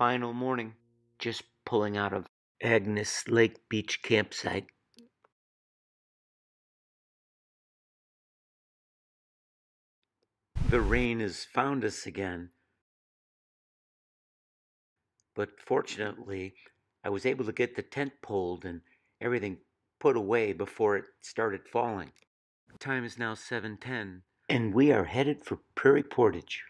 final morning, just pulling out of Agnes Lake Beach campsite. The rain has found us again. But fortunately, I was able to get the tent pulled and everything put away before it started falling. Time is now 7:10 and we are headed for Prairie Portage.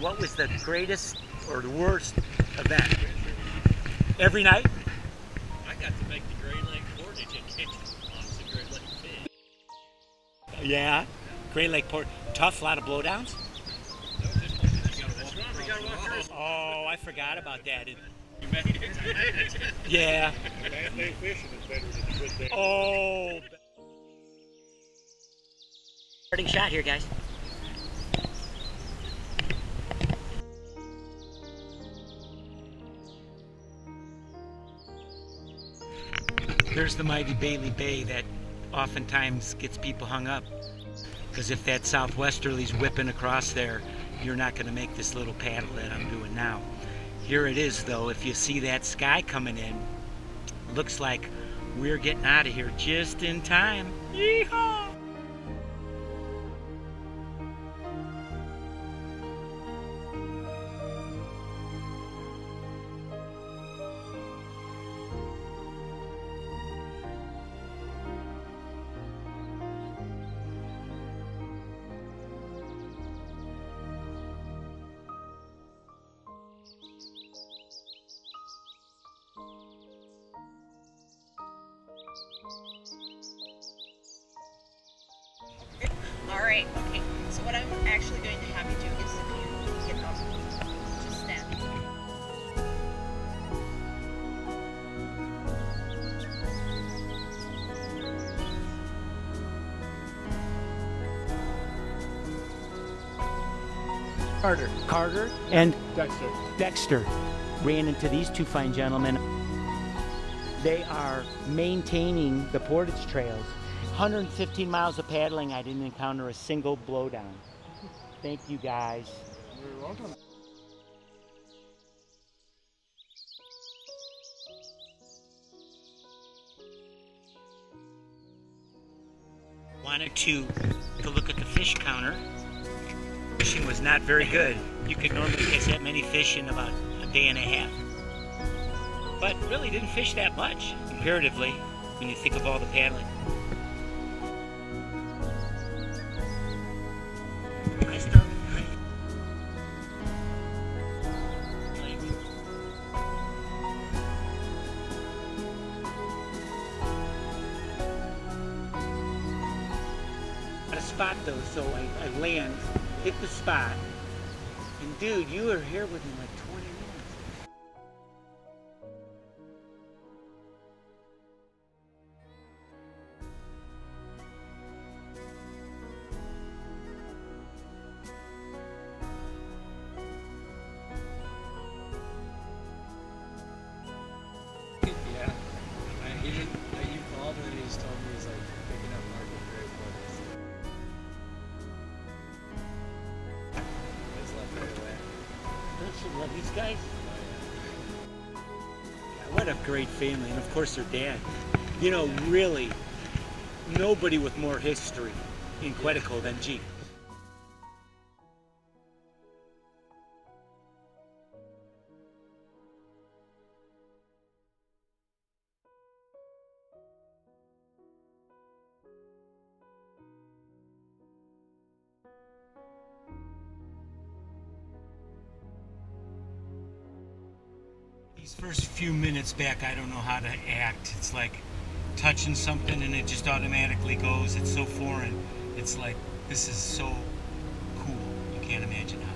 What was the greatest or the worst event? Every night? I got to make the Great Lake Portage and catch lots of Great Lake fish. Yeah. Great Lake Port. Tough, lot of blowdowns? Oh, I forgot about that. It- You made it. yeah. Last day fishing is better than a good day. Oh. Starting shot here, guys. There's the mighty Bailey Bay that oftentimes gets people hung up. Because if that southwesterly's whipping across there, you're not going to make this little paddle that I'm doing now. Here it is, though. If you see that sky coming in, looks like we're getting out of here just in time. Yeehaw! All right. Okay. So what I'm actually going to have you do is if you get up, just stand. Carter. Carter and Dexter. Dexter ran into these two fine gentlemen. They are maintaining the portage trails. 115 miles of paddling, I didn't encounter a single blowdown. Thank you guys. You're welcome. Wanted to, to look at the fish counter. Fishing was not very good. You could normally catch that many fish in about a day and a half. But really didn't fish that much, comparatively, when you think of all the paddling. A spot though, so I, I land, hit the spot, and dude, you were here within like Love these guys? What a great family, and of course their dad. You know, really, nobody with more history in Quetico than G. These first few minutes back, I don't know how to act. It's like touching something and it just automatically goes. It's so foreign. It's like, this is so cool. You can't imagine how.